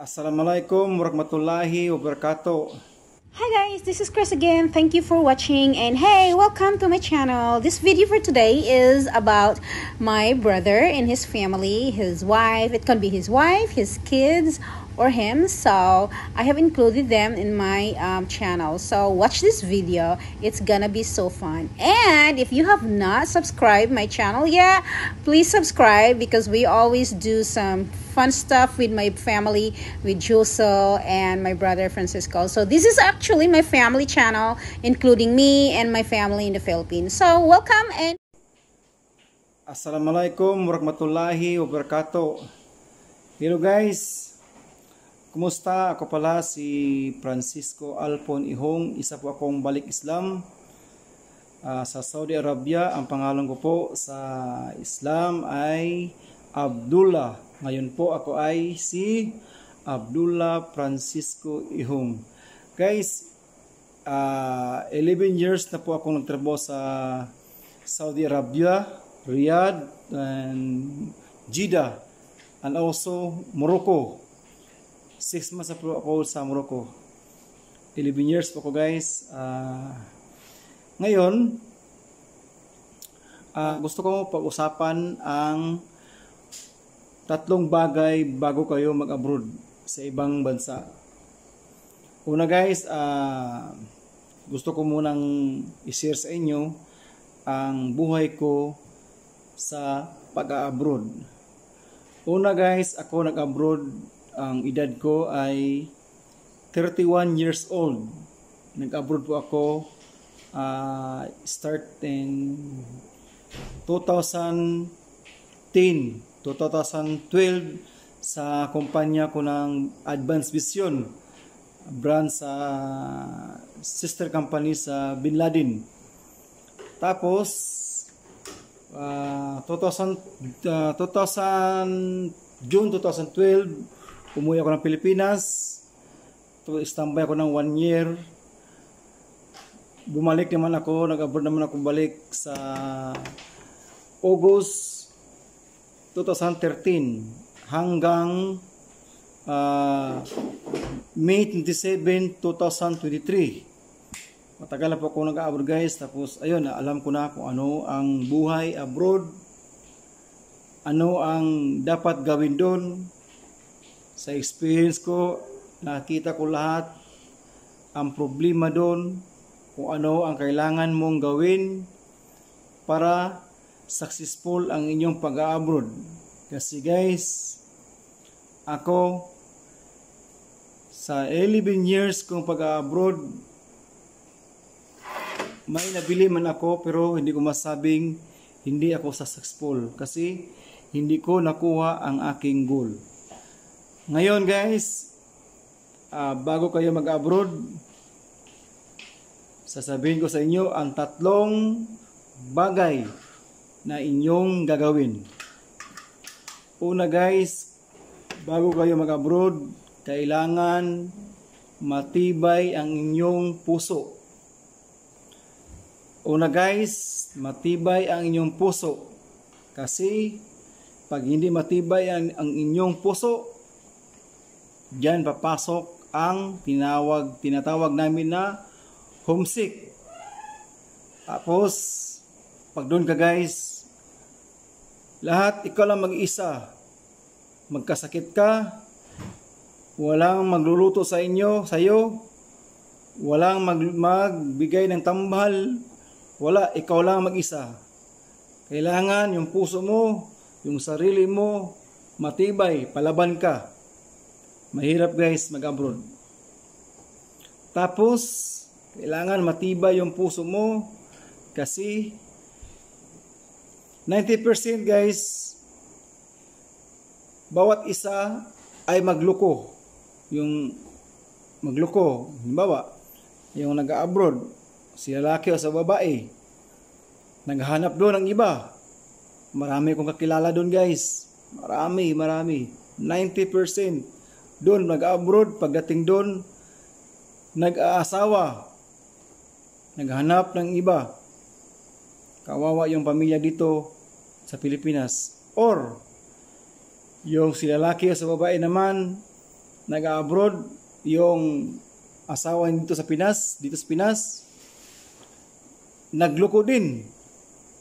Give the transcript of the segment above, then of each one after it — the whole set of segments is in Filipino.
Assalamualaikum warahmatullahi wabarakatuh. Hi guys, this is Chris again. Thank you for watching and hey, welcome to my channel. This video for today is about my brother and his family, his wife. It can be his wife, his kids, or him. So I have included them in my um, channel. So watch this video. It's gonna be so fun. And if you have not subscribed my channel yet, please subscribe because we always do some fun stuff with my family, with Juso and my brother Francisco. So this is actually my family channel, including me and my family in the Philippines. So welcome and Assalamualaikum warahmatullahi wabarakatuh. Hello guys. Kumusta? Ako pala si Francisco Alpon Ihong, isa po akong balik Islam uh, sa Saudi Arabia. Ang pangalan ko po sa Islam ay Abdullah. Ngayon po ako ay si Abdullah Francisco Ihong. Guys, uh, ah, 11 years na po akong nagtrabaho sa Saudi Arabia, Riyadh, and Jeddah, and also Morocco. 6 months na po ako sa Morocco. 11 years po ako guys. Uh, ngayon, uh, gusto ko pag-usapan ang tatlong bagay bago kayo mag-abroad sa ibang bansa. Una guys, uh, gusto ko munang i-share sa inyo ang buhay ko sa pag-abroad. Una guys, ako nag-abroad, ang edad ko ay 31 years old. Nag-abroad po ako uh, start in 2010 2012 sa kumpanya ko ng Advanced Vision brand sa sister company sa Bin Laden. Tapos uh, 2000 uh, 2000 June 2012 umuwi ako ng Pilipinas. To standby ako ng one year. Bumalik naman ako, nag-abroad naman ako balik sa August 2013 hanggang uh, May 27, 2023. Matagal na po ako nag-abroad guys. Tapos ayun, alam ko na kung ano ang buhay abroad. Ano ang dapat gawin doon. Sa experience ko, nakita ko lahat ang problema doon. Kung ano ang kailangan mong gawin para successful ang inyong pag-abroad. Kasi guys, ako sa 11 years kong pag-abroad, may nabili man ako pero hindi ko masabing hindi ako successful kasi hindi ko nakuha ang aking goal. Ngayon guys, uh, bago kayo mag-abroad, sasabihin ko sa inyo ang tatlong bagay na inyong gagawin. Una guys, bago kayo mag-abroad, kailangan matibay ang inyong puso. Una guys, matibay ang inyong puso. Kasi pag hindi matibay ang, ang inyong puso, diyan papasok ang tinawag, tinatawag namin na homesick. Tapos, pag doon ka guys, lahat ikaw lang mag-isa. Magkasakit ka, walang magluluto sa inyo, sa iyo, walang mag, magbigay ng tambal, wala, ikaw lang mag-isa. Kailangan yung puso mo, yung sarili mo, matibay, palaban ka. Mahirap guys mag-abroad. Tapos, kailangan matibay yung puso mo kasi 90% guys, bawat isa ay magluko. Yung magluko, halimbawa, yung nag-abroad, si lalaki o sa babae, naghanap doon ng iba. Marami kong kakilala doon guys. Marami, marami. 90% doon nag-abroad, pagdating doon, nag-aasawa, naghanap ng iba. Kawawa yung pamilya dito, sa Pilipinas. Or, yung si lalaki o sa babae naman, nag-abroad yung asawa dito sa Pinas, dito sa Pinas, nagloko din.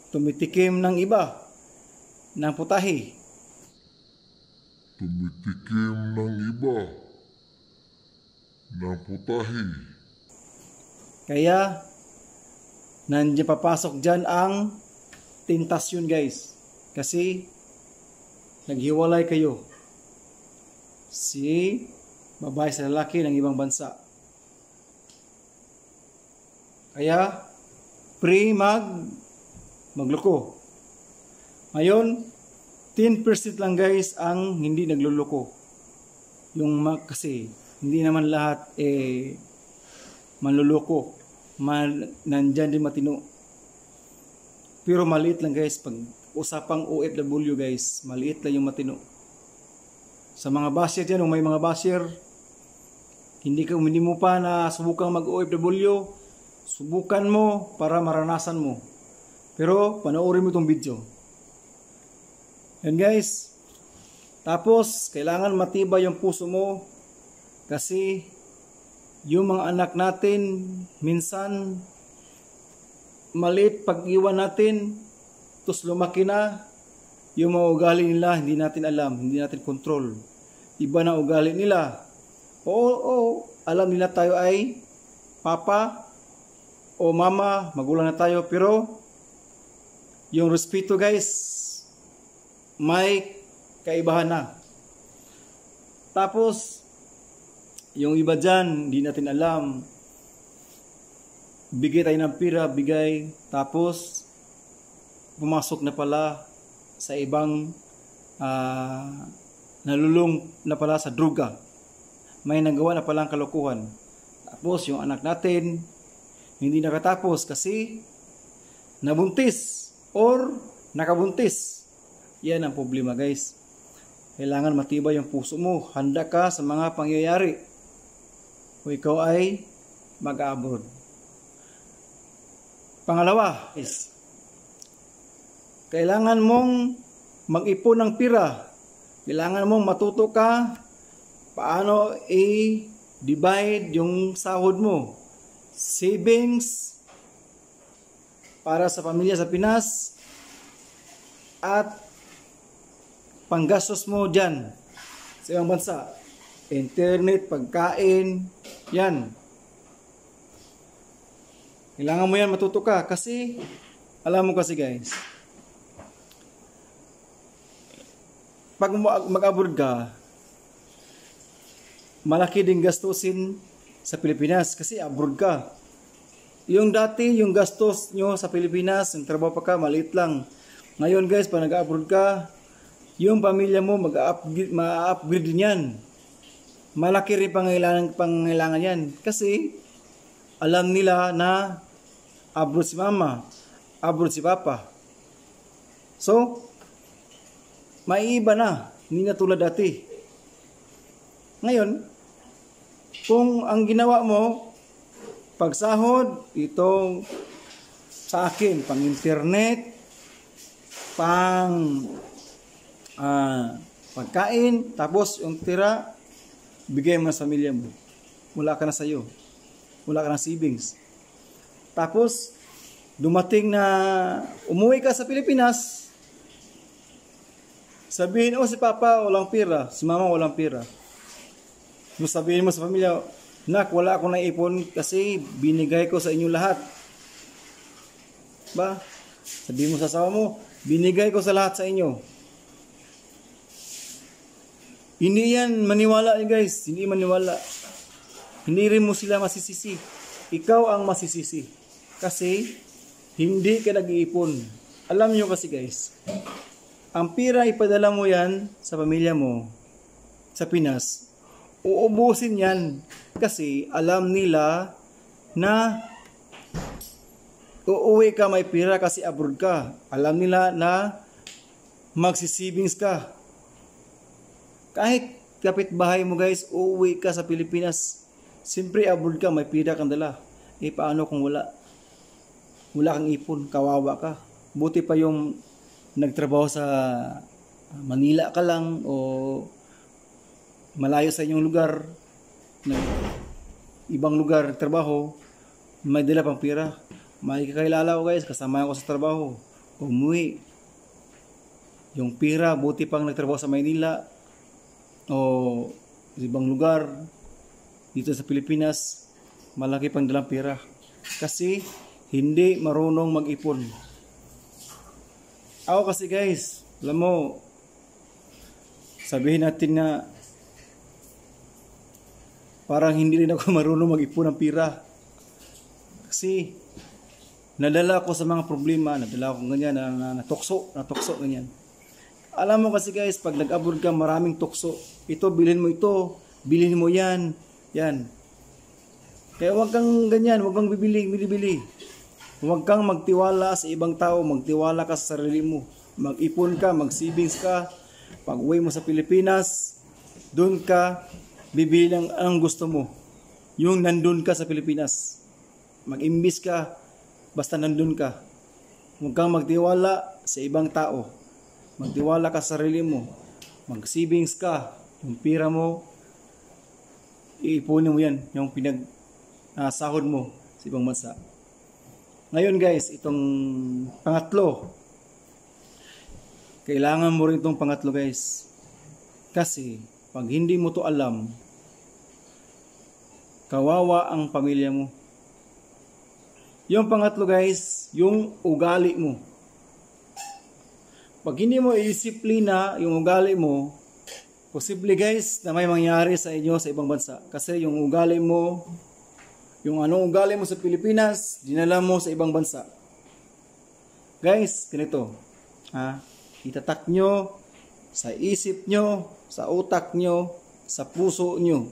Tumitikim ng iba, ng putahe. Tumitikim ng iba ng putahe. Kaya, nandiyan papasok dyan ang tentasyon guys. Kasi, naghiwalay kayo. Si babae sa lalaki ng ibang bansa. Kaya, pre mag magloko. Ngayon, 10% lang guys ang hindi nagluloko. Yung kasi hindi naman lahat eh manluloko. Man, nandyan din matino. Pero maliit lang guys pag usapang OFW guys, maliit lang yung matino. Sa mga basher dyan, kung may mga basher, hindi ka hindi mo pa na subukang mag OFW, subukan mo para maranasan mo. Pero panoorin mo itong video. Yan guys. Tapos, kailangan matibay yung puso mo kasi yung mga anak natin minsan maliit pag iwan natin tapos lumaki na yung mga ugali nila hindi natin alam, hindi natin control. Iba na ugali nila. Oo, oo, alam nila tayo ay papa o mama, magulang na tayo pero yung respeto guys may kaibahan na. Tapos, yung iba dyan, hindi natin alam. Bigay tayo ng pira, bigay. Tapos, pumasok na pala sa ibang uh, nalulung na pala sa druga. May nagawa na palang kalokohan. Tapos, yung anak natin, hindi nakatapos kasi nabuntis or nakabuntis. Yan ang problema guys. Kailangan matibay yung puso mo. Handa ka sa mga pangyayari. O ikaw ay mag-abroad. Pangalawa is, kailangan mong mag-ipon ng pira. Kailangan mong matuto ka paano i-divide yung sahod mo. Savings para sa pamilya sa Pinas at panggastos mo dyan sa ibang bansa. Internet, pagkain, yan. Kailangan mo yan matuto ka kasi alam mo kasi guys, pag mag-abroad ka, malaki din gastusin sa Pilipinas kasi abroad ka. Yung dati, yung gastos nyo sa Pilipinas, yung trabaho pa ka, maliit lang. Ngayon guys, pag nag-abroad ka, yung pamilya mo mag-upgrade, ma-upgrade din yan. Malaki rin pangailangan, pangailangan yan. Kasi, alam nila na abroad si mama, abroad si papa. So, maiiba na. Hindi na tulad dati. Ngayon, kung ang ginawa mo, pagsahod, itong sa akin, pang internet, pang uh, pagkain, tapos yung tira, bigay mo sa pamilya mo. Wala ka na sa'yo. Wala ka na savings. Tapos, dumating na umuwi ka sa Pilipinas, sabihin, oh si Papa walang pira, si Mama walang pira. Sabihin mo sa pamilya, Nak, wala akong naipon kasi binigay ko sa inyo lahat. Ba? Sabihin mo sa asawa mo, binigay ko sa lahat sa inyo. Hindi yan maniwala eh guys. Hindi maniwala. Hindi rin mo sila masisisi. Ikaw ang masisisi. Kasi hindi ka nag-iipon. Alam nyo kasi guys, ang pira ipadala mo yan sa pamilya mo sa Pinas, uubusin yan kasi alam nila na uuwi ka may pira kasi abroad ka. Alam nila na magsisibings ka kahit kapitbahay mo guys, uuwi ka sa Pilipinas, siyempre abroad ka, may pida kang dala. Eh paano kung wala? Wala kang ipon, kawawa ka. Buti pa yung nagtrabaho sa Manila ka lang o malayo sa inyong lugar, na ibang lugar trabaho, may dala pang pira. May kakilala ko guys, kasama ko sa trabaho. Umuwi. Yung pira, buti pang nagtrabaho sa Maynila o ibang lugar dito sa Pilipinas, malaki pang dalang pira. Kasi hindi marunong mag-ipon. Ako kasi guys, alam mo, sabihin natin na parang hindi rin ako marunong mag-ipon ng pira. Kasi nadala ko sa mga problema, nadala ko ganyan, na, na, natukso, natukso ganyan. Alam mo kasi guys, pag nag-abroad ka, maraming tukso. Ito, bilhin mo ito, bilhin mo yan, yan. Kaya huwag kang ganyan, huwag kang bibili, bili-bili. Huwag kang magtiwala sa ibang tao, magtiwala ka sa sarili mo. Mag-ipon ka, mag-savings ka. Pag uwi mo sa Pilipinas, doon ka bibili ng ang gusto mo. Yung nandun ka sa Pilipinas. Mag-imbis ka, basta nandun ka. Huwag kang magtiwala sa ibang tao. Magtiwala ka sa sarili mo. Mag-savings ka. Yung pira mo, iipunin mo yan. Yung pinag ah, sahod mo sa ibang bansa. Ngayon guys, itong pangatlo. Kailangan mo rin itong pangatlo guys. Kasi pag hindi mo to alam, kawawa ang pamilya mo. Yung pangatlo guys, yung ugali mo. Pag hindi mo i-disiplina yung ugali mo, posible guys na may mangyari sa inyo sa ibang bansa. Kasi yung ugali mo, yung anong ugali mo sa Pilipinas, dinala mo sa ibang bansa. Guys, ganito. Ha? Itatak nyo sa isip nyo, sa utak nyo, sa puso nyo.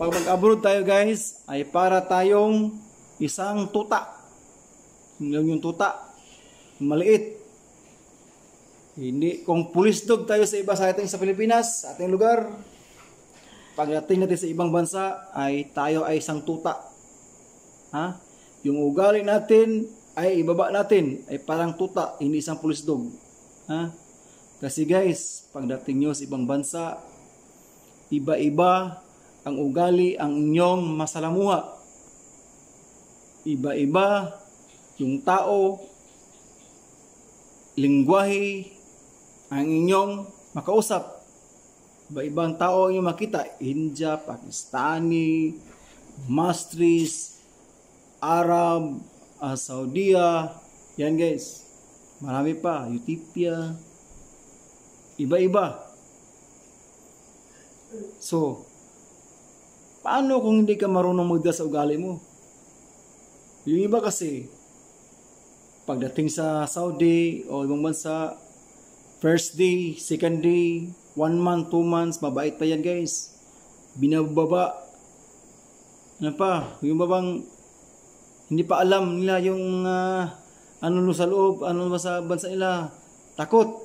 Pag mag-abroad tayo guys, ay para tayong isang tuta. Yung, yung tuta, maliit. Hindi, kung pulis dog tayo sa iba sa ating sa Pilipinas, sa ating lugar, pagdating natin sa ibang bansa, ay tayo ay isang tuta. Ha? Yung ugali natin, ay ibaba natin, ay parang tuta, hindi isang pulis dog. Ha? Kasi guys, pagdating nyo sa ibang bansa, iba-iba ang ugali ang inyong masalamuha. Iba-iba yung tao, lingwahe, ang inyong makausap. Iba-ibang tao ang inyong makita. India, Pakistani, Mastris, Arab, uh, Saudia. Yan guys. Marami pa. Utopia. Iba-iba. So, paano kung hindi ka marunong magda sa ugali mo? Yung iba kasi, pagdating sa Saudi o ibang bansa, first day, second day, one month, two months, mabait pa yan guys. Binababa. Ano pa, yung babang hindi pa alam nila yung uh, ano no sa loob, ano ba sa bansa nila. Takot.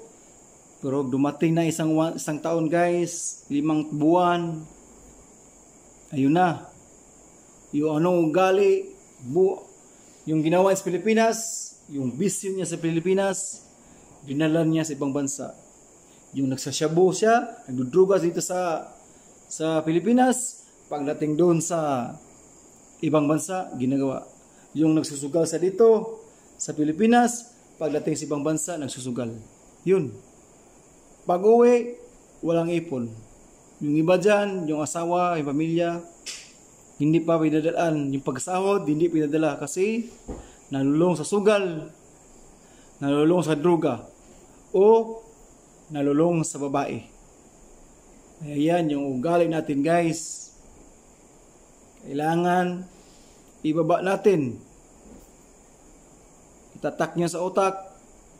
Pero dumating na isang, isang taon guys, limang buwan. Ayun na. Yung ano ugali, bu yung ginawa sa Pilipinas, yung bisyo niya sa Pilipinas, dinala niya sa ibang bansa. Yung nagsasyabu siya, nagdudrugas dito sa sa Pilipinas, pagdating doon sa ibang bansa, ginagawa. Yung nagsusugal sa dito, sa Pilipinas, pagdating sa ibang bansa, nagsusugal. Yun. Pag uwi, walang ipon. Yung iba dyan, yung asawa, yung pamilya, hindi pa pinadalaan. Yung pagsahod, hindi pinadala kasi nalulong sa sugal, nalulong sa droga, o nalulong sa babae. Ayan yung ugali natin guys. Kailangan ibaba natin. Itatak niya sa utak,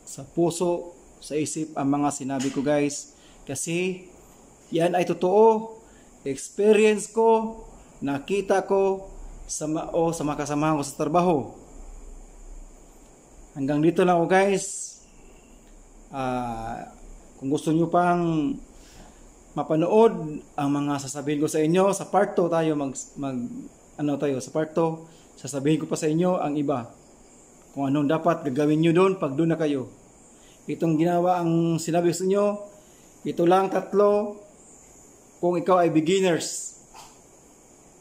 sa puso, sa isip ang mga sinabi ko guys. Kasi yan ay totoo. Experience ko, nakita ko sa o sa mga kasamahan ko sa trabaho. Hanggang dito lang ako guys. Uh, kung gusto nyo pang mapanood ang mga sasabihin ko sa inyo, sa part 2 tayo mag, mag ano tayo, sa part 2, sasabihin ko pa sa inyo ang iba. Kung anong dapat gagawin nyo doon pag doon na kayo. Itong ginawa ang sinabi sa inyo, ito lang tatlo, kung ikaw ay beginners,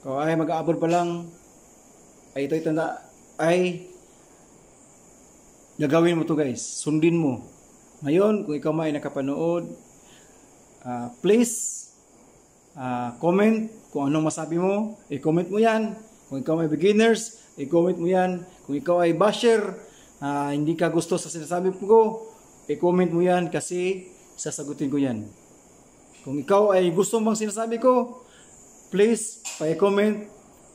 kung ay mag-aabot pa lang, ay ito'y tanda, ay gagawin mo to guys. Sundin mo. Ngayon, kung ikaw may nakapanood, ah, please, ah, comment kung anong masabi mo. I-comment mo yan. Kung ikaw may beginners, i-comment mo yan. Kung ikaw ay basher, ah, hindi ka gusto sa sinasabi ko, i-comment mo yan kasi sasagutin ko yan. Kung ikaw ay gusto bang sinasabi ko, please, pa-comment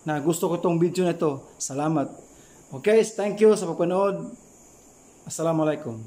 na gusto ko tong video na to. Salamat. Okay, thank you sa pagpanood. Assalamualaikum.